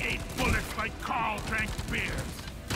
Eight bullets like Carl drank beers.